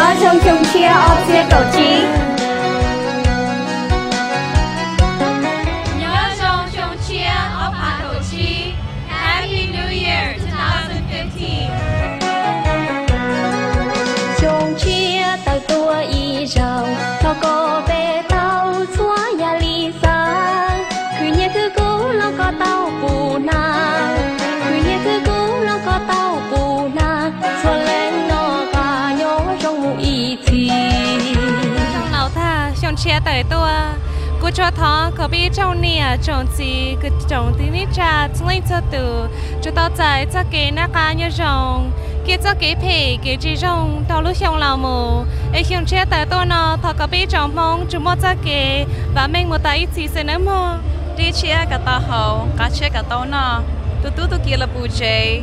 nhớ trong chung chia ốp chia cầu trí. Chồng chia tới tôi. Cô cho thọ có biết trong nè à, chồng gì, cứ chồng tí nít cha chúng lên cho từ, cho tao chạy cho cái na cá như rong kia cho cái phê cái chỉ rong tao lúc xong lao mù ấy chồng chia tới tôi nó thọ có biết chồng mong, chúng mua cho cái và mình một tay chỉ sẽ nếm mua đi chia cả tao hậu cả chia cả tao nó tôi tôi tôi kia là bù chơi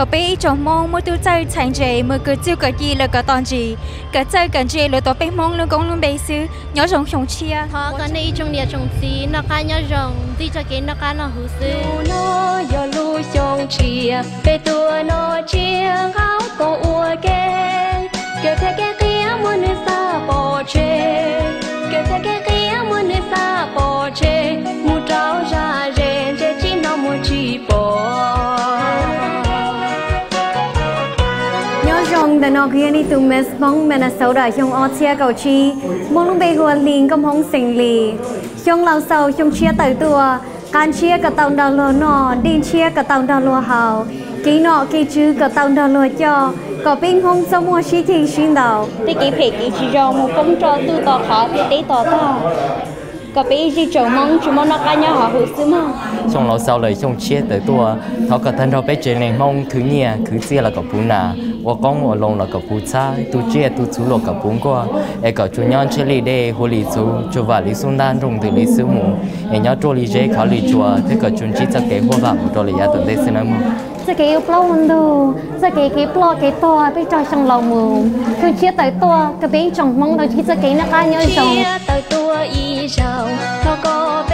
gì có nhớ tôi có bé trong gì cho có có bé trong mong mua tiêu chơi thành gì mua cứ tiêu cái gì là cái tàu gì. Cái chơi cái gì là tàu bé mong nó cũng luôn bé xứ. Nhớ rong xong chia. Họ cái này trong nhà trong gì nó cả nhau rong đi cho cái nó cả nó hú sư nó yo lu xong chia về tua nó chia áo kêu thế cái kia muốn trong rằng đàn nó kia đi từ Miss Bong Minnesota trong Otia cầu chi. Mong lúc bây giờ liền công hong sinh lì. Trong lâu sau trong chia tới tua can chia cả tàu đào lúa nọ. Đi chia cả tàu đào lúa hào. Kỹ nọ kỹ chữ cả tàu đào lúa cho. Có bên hông sống mua chi thì xin đầu thì kỹ phải kỹ chỉ cho một công cho tu tỏ khó thì tế tỏ ta có bé chỉ trồng mong? Chúng mong nó cá nhau họ hữu sư mà. Trong lâu sau lời trong chia tới tua thọ cả thân thọ bé chế này mong thứ nhẹ thứ chia là cả bún nà. Và con một lồng là cả bún cha tu chia tu chú là cả bún qua e cả chú nhon chơi lì đê hồ lì chú chú và lì xuân đan rong từ lì sư mù. E nhớ trôi lì dê khó lì chùa thế cả chú chỉ cho cái hoa vàng trôi lì giá tuần tết xin em sẽ cái yêu plau mình đồ sẽ cái cái plau cái to bên trong trong lòng mù. Cứ chia tới to cái bên trong mong đâu chỉ sẽ cái nó cá nhớ chồng. chia tới to y rau nó có